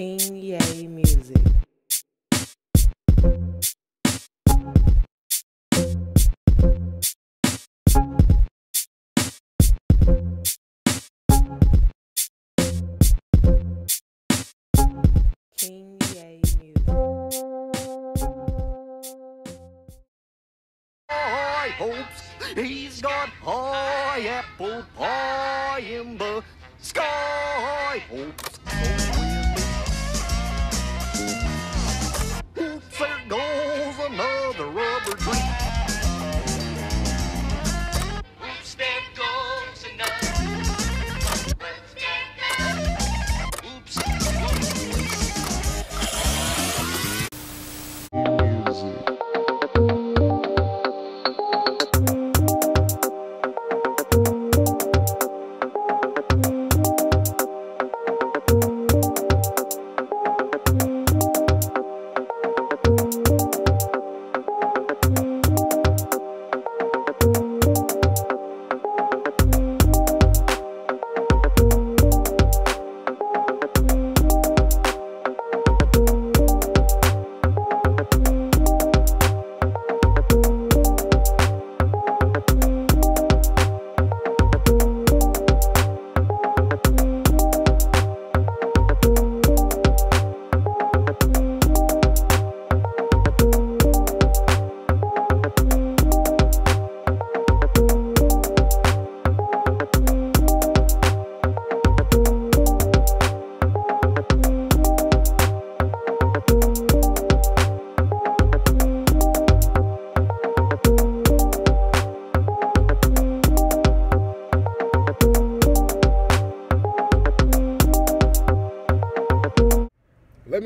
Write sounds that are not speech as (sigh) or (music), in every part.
King Ye Music. King Ye Music. High hopes. He's got high apple pie in the sky. Hopes. Another rubber tree.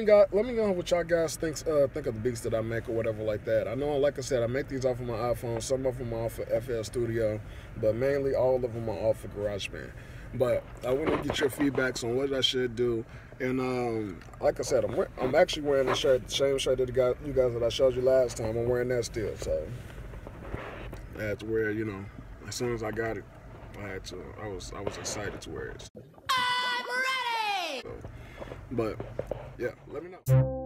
Me go. Let me know what y'all guys think. Uh, think of the beats that I make or whatever like that. I know, like I said, I make these off of my iPhone. Some of them are off of FL Studio, but mainly all of them are off of GarageBand. But I want to get your feedbacks on what I should do. And um, like I said, I'm, I'm actually wearing the shirt, the same shirt that the guy, you guys that I showed you last time. I'm wearing that still. So I had to wear, you know, as soon as I got it, I had to. I was I was excited to wear it. I'm ready. So, but yeah, let me know.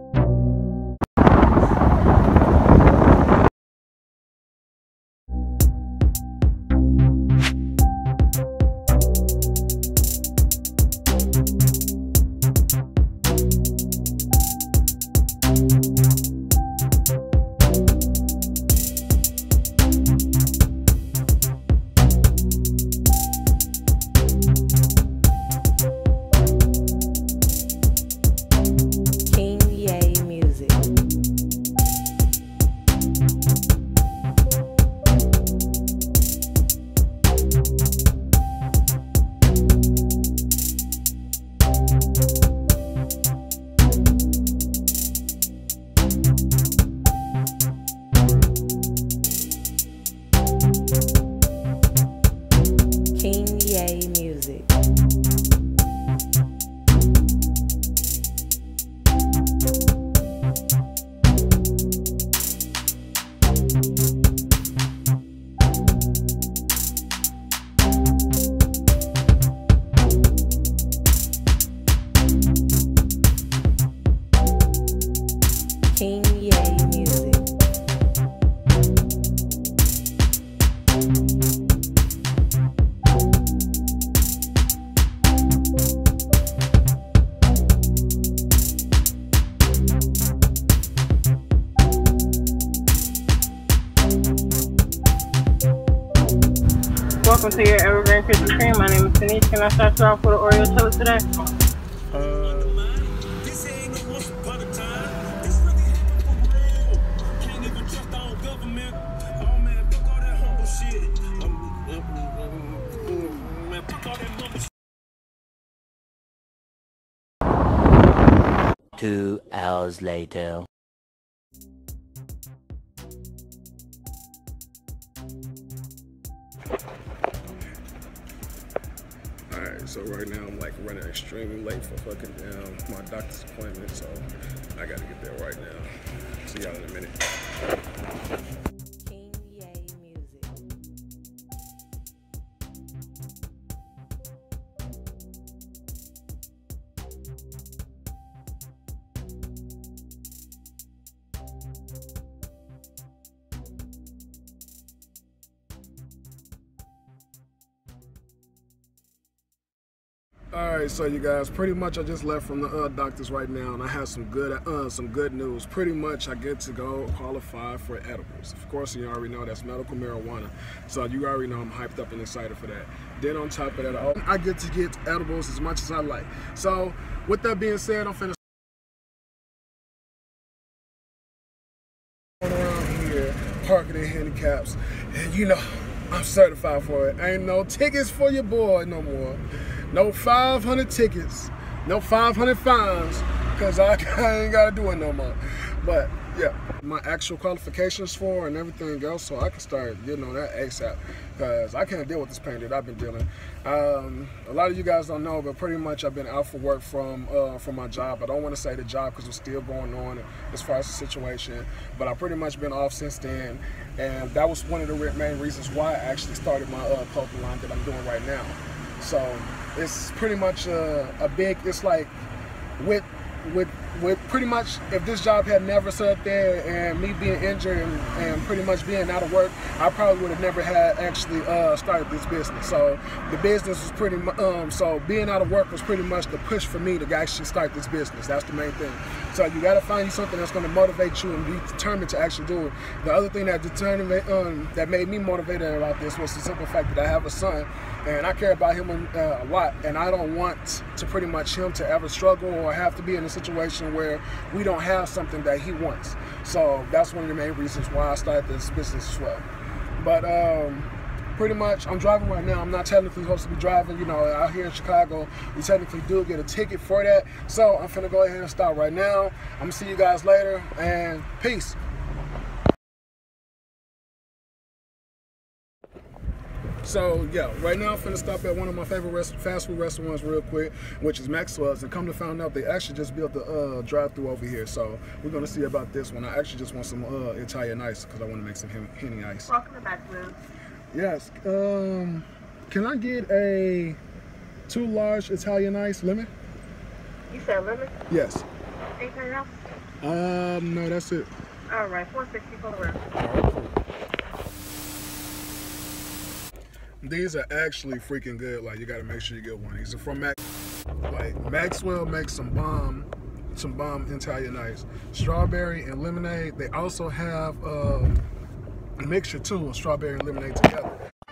Welcome to your Evergreen Krispy Kreme. My name is Denise. Can I start you off with an Oreo chiller today? Two hours later. So right now I'm like running extremely late for fucking um, my doctor's appointment, so I gotta get there right now. See y'all in a minute. All right, so you guys, pretty much I just left from the uh, doctors right now, and I have some good, uh, some good news. Pretty much, I get to go qualify for edibles. Of course, you already know that's medical marijuana, so you already know I'm hyped up and excited for that. Then on top of that, I get to get edibles as much as I like. So, with that being said, I'm finna around here parking in handicaps, and you know I'm certified for it. Ain't no tickets for your boy no more. No 500 tickets. No 500 fines, cause I, I (laughs) ain't gotta do it no more. But yeah, my actual qualifications for and everything else, so I can start getting on that ASAP. Cause I can't deal with this pain that I've been dealing. Um, a lot of you guys don't know, but pretty much I've been out for work from uh, from my job. I don't want to say the job because it's still going on as far as the situation. But I've pretty much been off since then, and that was one of the main reasons why I actually started my uh, line that I'm doing right now. So it's pretty much a, a big. It's like with with with pretty much if this job had never sat there and me being injured and, and pretty much being out of work, I probably would have never had actually uh, started this business. So the business was pretty um so being out of work was pretty much the push for me to actually start this business. That's the main thing. So you got to find you something that's going to motivate you and be determined to actually do it. The other thing that determined um, that made me motivated about this was the simple fact that I have a son and I care about him uh, a lot, and I don't want to pretty much him to ever struggle or have to be in a situation where we don't have something that he wants. So that's one of the main reasons why I started this business as well. But um, pretty much, I'm driving right now. I'm not technically supposed to be driving. You know, out here in Chicago, you technically do get a ticket for that. So I'm finna go ahead and stop right now. I'm gonna see you guys later, and peace. So yeah, right now I'm finna stop at one of my favorite rest- fast food restaurants real quick, which is Maxwell's. And come to find out, they actually just built the uh, drive-through over here. So we're gonna see about this one. I actually just want some uh, Italian ice because I want to make some hen- henny ice. Welcome to Maxwell. Yes. Um, can I get a two large Italian ice lemon? You said lemon? Yes. Anything else? Um, no, that's it. All right, 460 for the rest. These are actually freaking good. Like you gotta make sure you get one. These are from Max. Like Maxwell makes some bomb, some bomb Italian ice, strawberry and lemonade. They also have uh, a mixture too of strawberry and lemonade together.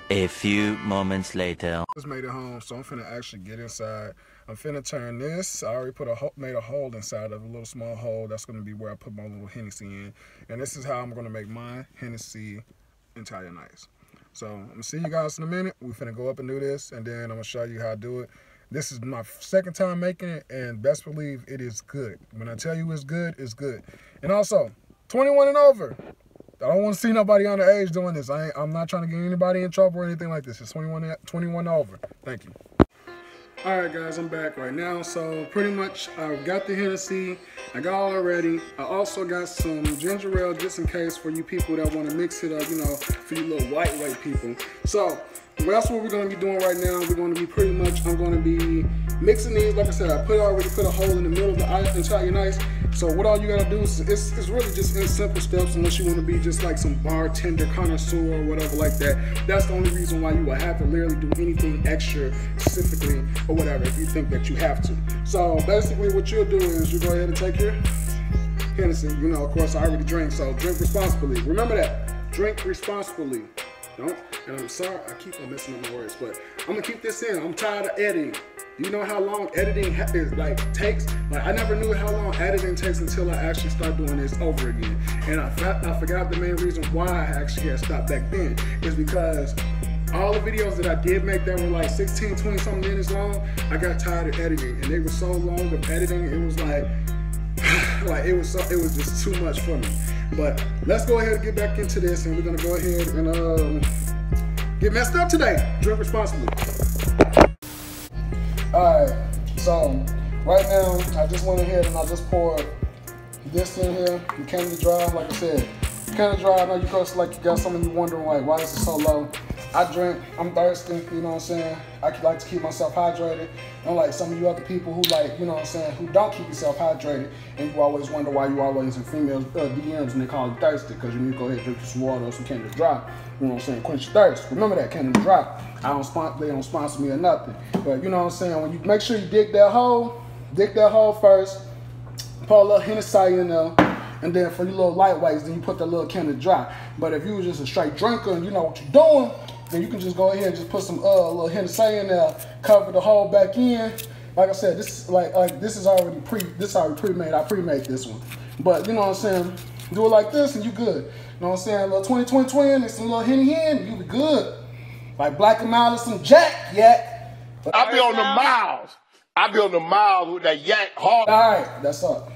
A few moments later. Just made it home, so I'm finna actually get inside. I'm finna turn this. I already put a made a hole inside of a little small hole. That's gonna be where I put my little Hennessy in, and this is how I'm gonna make my Hennessy Italian ice. So I'm gonna see you guys in a minute. We're finna go up and do this, and then I'm gonna show you how I do it. This is my second time making it, and best believe it is good. When I tell you it's good, it's good. And also, 21 and over. I don't want to see nobody underage doing this. I I'm not trying to get anybody in trouble or anything like this. It's 21, 21 over. Thank you. All right, guys, I'm back right now. So pretty much, I've got the Hennessy. I got all ready. I also got some ginger ale just in case for you people that want to mix it up. You know, for you little white white people. So that's what we're going to be doing right now. We're going to be pretty much. I'm going to be mixing these. Like I said, I put already put a hole in the middle of the ice, Italian ice. So what all you gotta do is it's, it's really just in simple steps unless you want to be just like some bartender connoisseur or whatever like that. That's the only reason why you will have to literally do anything extra specifically or whatever if you think that you have to. So basically what you'll do is you go ahead and take your Hennessy. You know, of course I already drink, so drink responsibly. Remember that. Drink responsibly. Don't. And I'm sorry, I keep on messing up my words, but I'm gonna keep this in. I'm tired of editing. Do you know how long editing ha- is, like takes? Like I never knew how long editing takes until I actually started doing this over again. And I, I forgot the main reason why I actually had stopped back then is because all the videos that I did make that were like 16, 20 something minutes long, I got tired of editing, and they were so long of editing. It was like (sighs) like it was so, it was just too much for me. But let's go ahead and get back into this, and we're gonna go ahead and um, get messed up today. Drink responsibly. All right, so right now I just went ahead and I just poured this in here. The Canada Dry, like I said, Canada Dry. I know you guys like you got some of you wondering like why is it so low? I drink. I'm thirsty. You know what I'm saying? I like to keep myself hydrated. Unlike some of you other people who like, you know what I'm saying, who don't keep yourself hydrated, and you always wonder why you always in females uh, DMs and they call it thirsty because you need to go ahead and drink some water or some Canada Dry. You know what I'm saying? Quench your thirst. Remember that Canada Dry. I don't sponsor. They don't sponsor me or nothing. But you know what I'm saying? When you make sure you dig that hole, dig that hole first. Pour a little Hennessy in there. And then for you little lightweights, then you put the little Canada Dry. But if you was just a straight drinker and you know what you're doing, then you can just go ahead and just put some uh little Hennessy in there, cover the hole back in. Like I said, this like like this is already pre this is already pre-made. I pre-made this one. But you know what I'm saying? Do it like this and you good. You know what I'm saying? A little 20 20 20 and some little henny hen, you be good. Like black and mild and some jack, yak. I be on the miles. I be on the miles with that yak hard. All right, that's up.